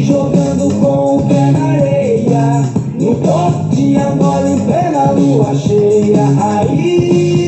jogando com o pé na areia. No toque de amor em pé na lua cheia. Aí.